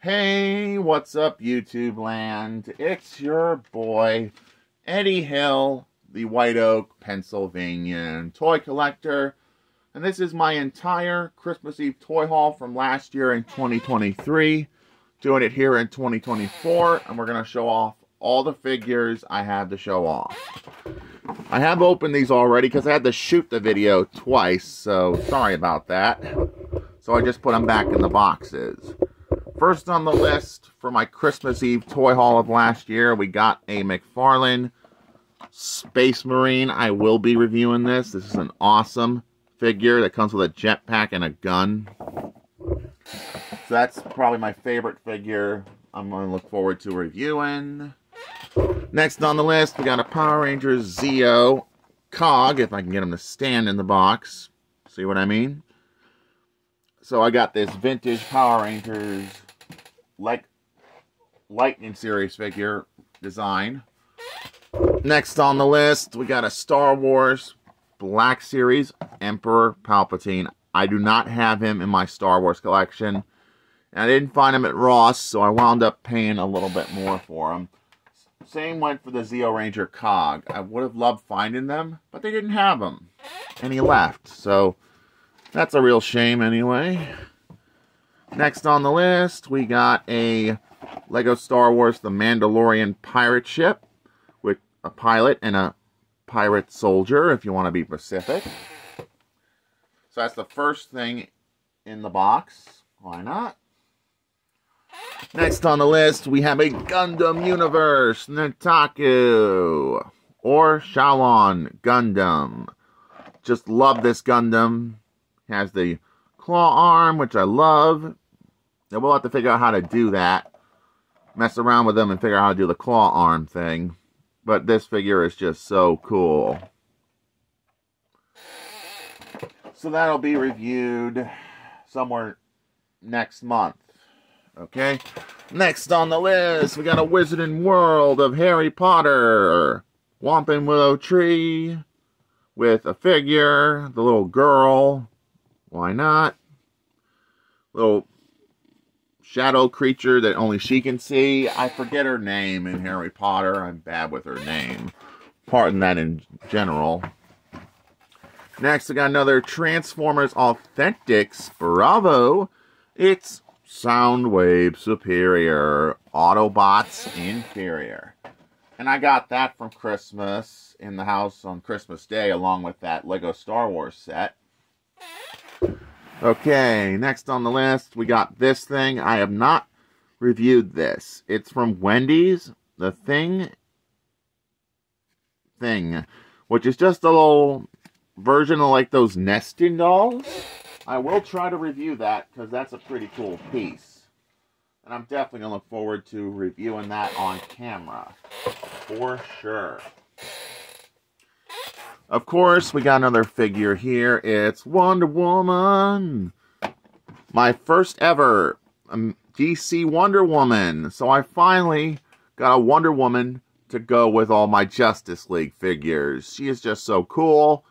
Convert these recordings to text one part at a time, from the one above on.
Hey, what's up, YouTube land? It's your boy, Eddie Hill, the White Oak, Pennsylvania toy collector. And this is my entire Christmas Eve toy haul from last year in 2023. Doing it here in 2024, and we're going to show off all the figures I have to show off. I have opened these already because I had to shoot the video twice, so sorry about that. So I just put them back in the boxes. First on the list for my Christmas Eve toy haul of last year, we got a McFarlane Space Marine. I will be reviewing this. This is an awesome figure that comes with a jetpack and a gun. So that's probably my favorite figure I'm going to look forward to reviewing. Next on the list, we got a Power Rangers Zeo Cog, if I can get him to stand in the box. See what I mean? So I got this vintage Power Rangers like Lightning Series figure design. Next on the list, we got a Star Wars Black Series Emperor Palpatine. I do not have him in my Star Wars collection. And I didn't find him at Ross, so I wound up paying a little bit more for him. Same went for the Zeo Ranger Cog. I would have loved finding them, but they didn't have them. And he left, so that's a real shame anyway. Next on the list, we got a Lego Star Wars The Mandalorian pirate ship with a pilot and a pirate soldier, if you want to be specific. So that's the first thing in the box. Why not? Next on the list, we have a Gundam Universe Nataku or Shenlong Gundam. Just love this Gundam. Has the claw arm, which I love. And we'll have to figure out how to do that. Mess around with them and figure out how to do the claw arm thing. But this figure is just so cool. So that'll be reviewed somewhere next month. Okay. Next on the list, we got a Wizarding World of Harry Potter. Whomping Willow Tree with a figure, the little girl. Why not? Little shadow creature that only she can see. I forget her name in Harry Potter. I'm bad with her name. Pardon that in general. Next, we got another Transformers Authentics. Bravo! It's Soundwave Superior, Autobots Inferior. And I got that from Christmas in the house on Christmas Day along with that Lego Star Wars set. Okay, next on the list, we got this thing. I have not reviewed this. It's from Wendy's, the Thing Thing, which is just a little version of like those nesting dolls. I will try to review that because that's a pretty cool piece. And I'm definitely going to look forward to reviewing that on camera. For sure. Of course, we got another figure here. It's Wonder Woman. My first ever um, DC Wonder Woman. So I finally got a Wonder Woman to go with all my Justice League figures. She is just so cool.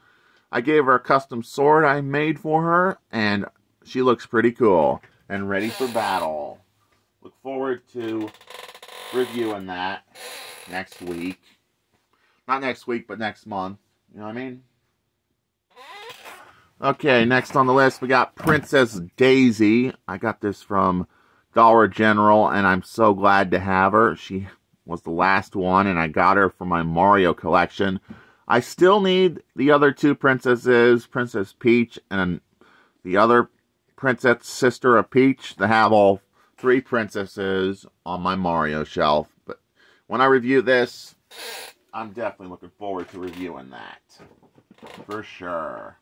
I gave her a custom sword I made for her, and she looks pretty cool and ready for battle. Look forward to reviewing that next week. Not next week, but next month. You know what I mean? Okay, next on the list, we got Princess Daisy. I got this from Dollar General, and I'm so glad to have her. She was the last one, and I got her for my Mario collection. I still need the other two princesses, Princess Peach and the other princess sister of Peach, to have all three princesses on my Mario shelf. But when I review this, I'm definitely looking forward to reviewing that. For sure.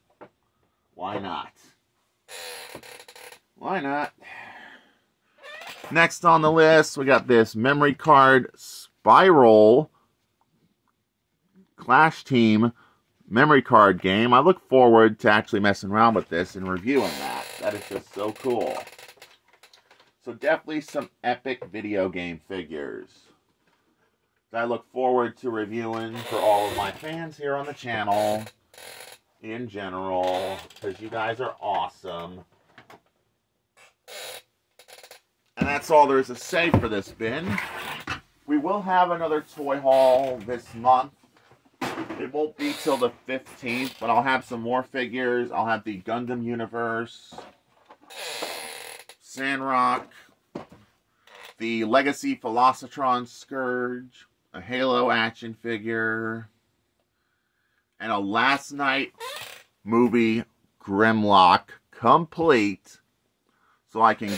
Why not? Why not? Next on the list, we got this memory card spiral Clash Team memory card game. I look forward to actually messing around with this and reviewing that. That is just so cool. So definitely some epic video game figures. That I look forward to reviewing for all of my fans here on the channel in general because you guys are awesome. And that's all there is to say for this bin. We will have another toy haul this month. It won't be till the 15th, but I'll have some more figures. I'll have the Gundam Universe, Sandrock, the Legacy Velocitron Scourge, a Halo action figure, and a Last Knight movie Grimlock complete so I can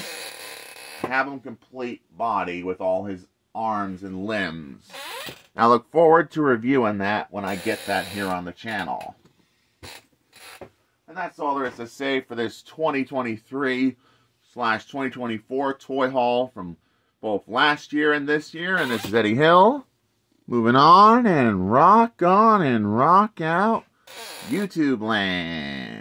have him complete body with all his arms and limbs. I look forward to reviewing that when I get that here on the channel. And that's all there is to say for this 2023 slash 2024 toy haul from both last year and this year. And this is Eddie Hill. Moving on and rock on and rock out YouTube land.